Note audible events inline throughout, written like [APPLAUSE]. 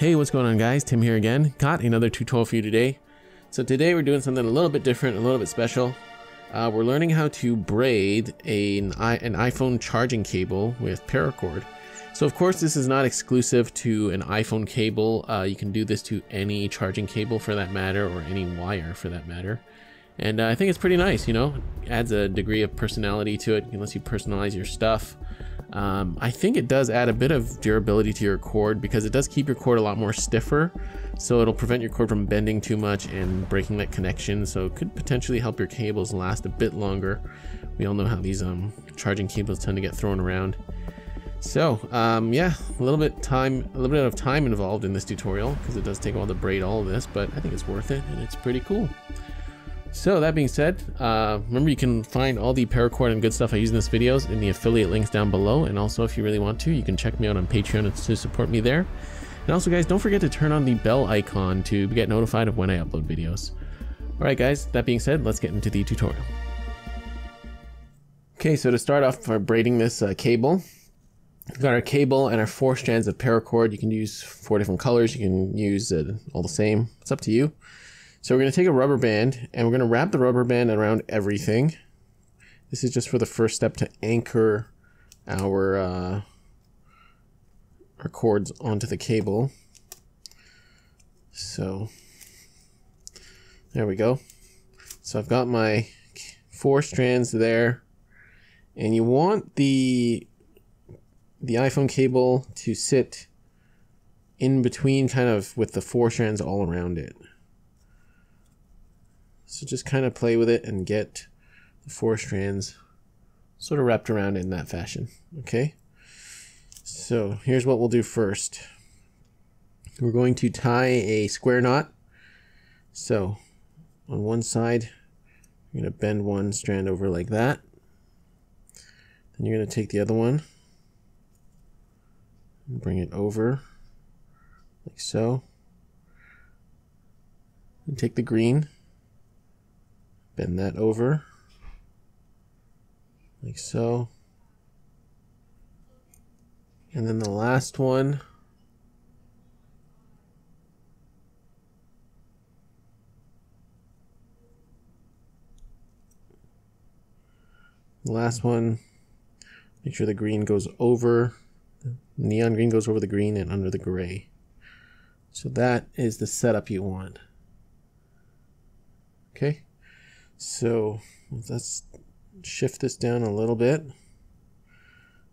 Hey, what's going on guys? Tim here again. Got another tutorial for you today. So today we're doing something a little bit different, a little bit special. Uh, we're learning how to braid a, an, an iPhone charging cable with paracord. So of course this is not exclusive to an iPhone cable. Uh, you can do this to any charging cable for that matter, or any wire for that matter. And uh, I think it's pretty nice, you know, adds a degree of personality to it. Lets you personalize your stuff. Um, I think it does add a bit of durability to your cord because it does keep your cord a lot more stiffer. So it'll prevent your cord from bending too much and breaking that connection. So it could potentially help your cables last a bit longer. We all know how these um, charging cables tend to get thrown around. So um, yeah, a little bit time, a little bit of time involved in this tutorial because it does take a while to braid all of this, but I think it's worth it and it's pretty cool. So that being said, uh, remember you can find all the paracord and good stuff I use in this videos in the affiliate links down below. And also if you really want to, you can check me out on Patreon to support me there. And also guys, don't forget to turn on the bell icon to get notified of when I upload videos. Alright guys, that being said, let's get into the tutorial. Okay, so to start off for braiding this uh, cable, we've got our cable and our four strands of paracord. You can use four different colors. You can use it all the same. It's up to you. So we're going to take a rubber band and we're going to wrap the rubber band around everything. This is just for the first step to anchor our uh, our cords onto the cable. So there we go. So I've got my four strands there and you want the the iPhone cable to sit in between kind of with the four strands all around it. So just kind of play with it and get the four strands sort of wrapped around in that fashion. Okay. So here's what we'll do first. We're going to tie a square knot. So on one side, you're to bend one strand over like that. Then you're to take the other one and bring it over like so. And take the green bend that over like so. And then the last one The last one, make sure the green goes over, the neon green goes over the green and under the gray. So that is the setup you want. Okay. So let's shift this down a little bit.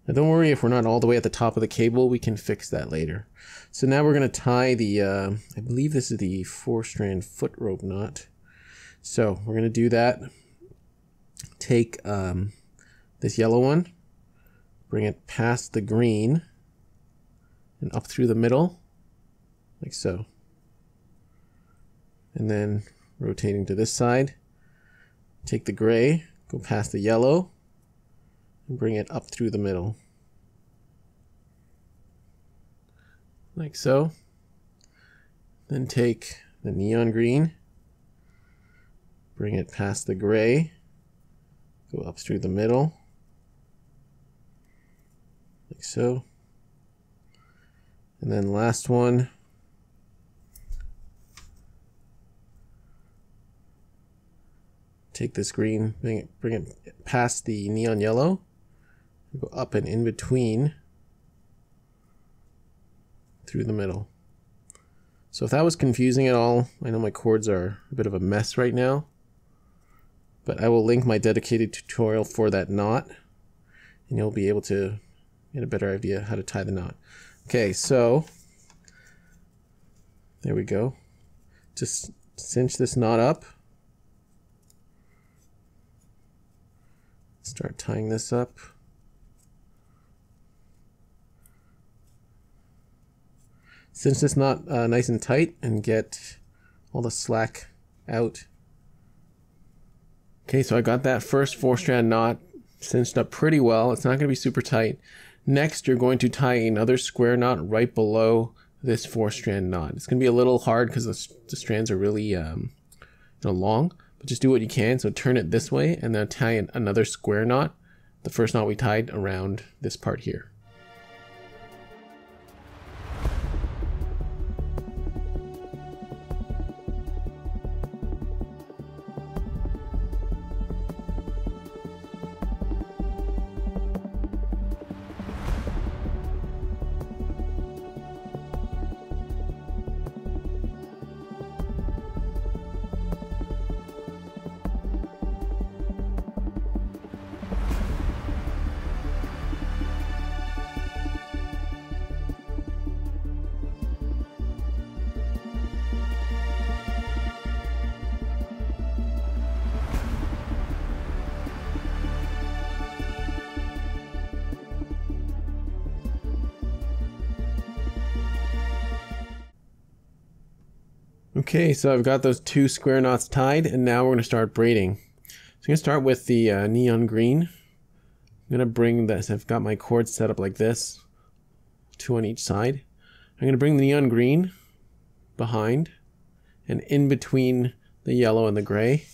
Now don't worry if we're not all the way at the top of the cable, we can fix that later. So now we're going to tie the, uh, I believe this is the four strand foot rope knot. So we're going to do that. Take um, this yellow one, bring it past the green and up through the middle, like so. And then rotating to this side Take the gray, go past the yellow, and bring it up through the middle. Like so. Then take the neon green, bring it past the gray, go up through the middle, like so. And then last one, take this green, bring it, bring it past the neon yellow, go up and in between through the middle. So if that was confusing at all, I know my cords are a bit of a mess right now, but I will link my dedicated tutorial for that knot and you'll be able to get a better idea how to tie the knot. Okay, so there we go. Just cinch this knot up. Start tying this up. Cinch this knot uh, nice and tight and get all the slack out. Okay, so I got that first four strand knot cinched up pretty well. It's not going to be super tight. Next, you're going to tie another square knot right below this four strand knot. It's going to be a little hard because the, the, strands are really um, you know, long but just do what you can. So turn it this way and then tie another square knot, the first knot we tied around this part here. Okay, so I've got those two square knots tied and now we're going to start braiding. So I'm going to start with the uh, neon green. I'm going to bring this, I've got my cords set up like this, two on each side. I'm going to bring the neon green behind and in between the yellow and the gray.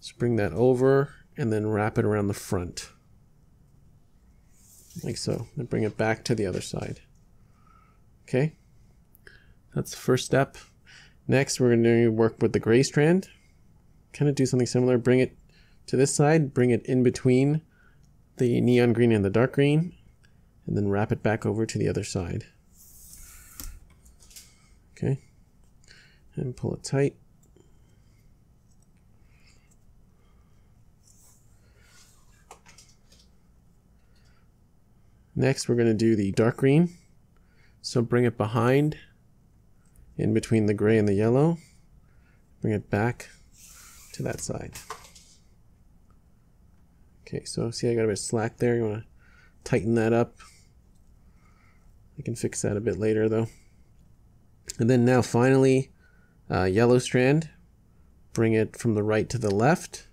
Just bring that over and then wrap it around the front. Like so. And bring it back to the other side. Okay. That's the first step. Next, we're going to work with the gray strand. Kind of do something similar. Bring it to this side. Bring it in between the neon green and the dark green. And then wrap it back over to the other side. Okay. And pull it tight. Next, we're going to do the dark green. So bring it behind, in between the gray and the yellow. Bring it back to that side. Okay, so see I got a bit of slack there. You want to tighten that up. I can fix that a bit later though. And then now finally, uh, yellow strand. Bring it from the right to the left.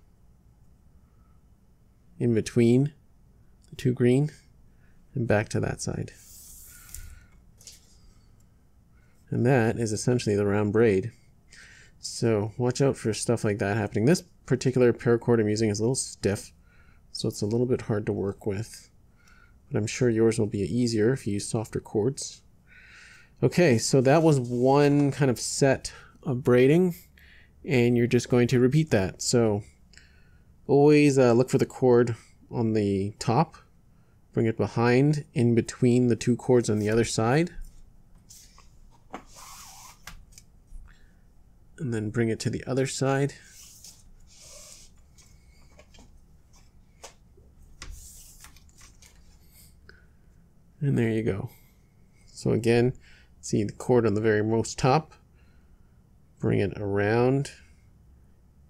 In between the two green and back to that side. And that is essentially the round braid. So watch out for stuff like that happening. This particular paracord I'm using is a little stiff, so it's a little bit hard to work with. But I'm sure yours will be easier if you use softer cords. Okay, so that was one kind of set of braiding, and you're just going to repeat that. So always uh, look for the cord on the top Bring it behind, in between the two cords on the other side. And then bring it to the other side. And there you go. So again, see the cord on the very most top. Bring it around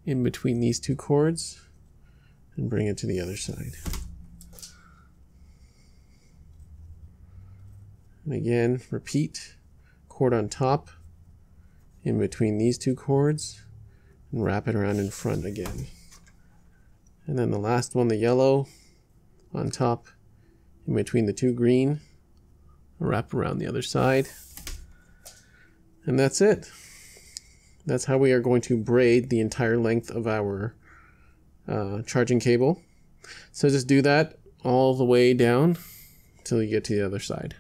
in between these two cords and bring it to the other side. And again, repeat, cord on top, in between these two cords, and wrap it around in front again. And then the last one, the yellow, on top, in between the two green, wrap around the other side. And that's it. That's how we are going to braid the entire length of our uh, charging cable. So just do that all the way down until you get to the other side.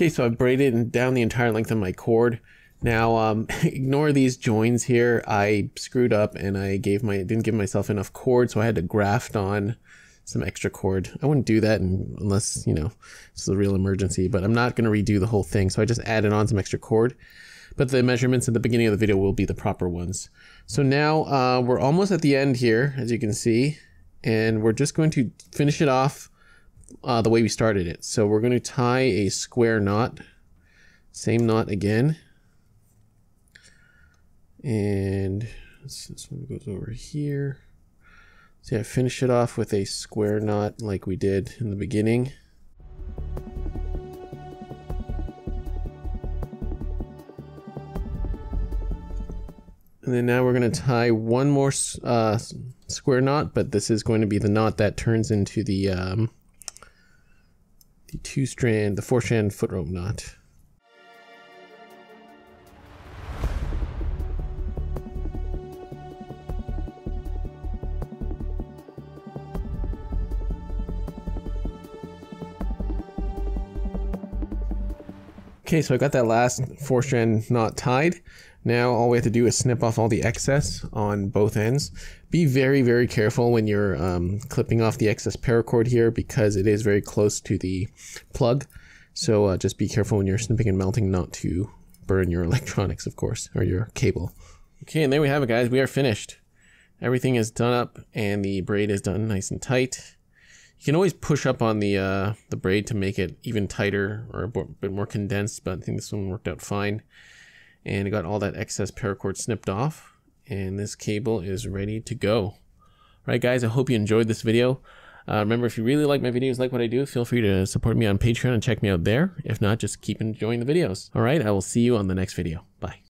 Okay, so I've braided down the entire length of my cord. Now, um, [LAUGHS] ignore these joins here. I screwed up and I gave my didn't give myself enough cord, so I had to graft on some extra cord. I wouldn't do that unless, you know, it's a real emergency, but I'm not going to redo the whole thing. So I just added on some extra cord, but the measurements at the beginning of the video will be the proper ones. So now uh, we're almost at the end here, as you can see, and we're just going to finish it off uh, the way we started it. So we're going to tie a square knot, same knot again. And this one goes over here. So yeah, finish it off with a square knot like we did in the beginning. And then now we're going to tie one more uh, square knot, but this is going to be the knot that turns into the um, the two strand, the four strand foot rope knot. Okay, so I got that last four strand knot tied. Now all we have to do is snip off all the excess on both ends. Be very, very careful when you're um, clipping off the excess paracord here because it is very close to the plug. So uh, just be careful when you're snipping and melting not to burn your [LAUGHS] electronics, of course, or your cable. Okay, and there we have it, guys. We are finished. Everything is done up and the braid is done nice and tight. You can always push up on the uh, the braid to make it even tighter or a bit more condensed, but I think this one worked out fine and I got all that excess paracord snipped off and this cable is ready to go. All right guys, I hope you enjoyed this video. Uh, remember, if you really like my videos, like what I do, feel free to support me on Patreon and check me out there. If not, just keep enjoying the videos. All right, I will see you on the next video. Bye.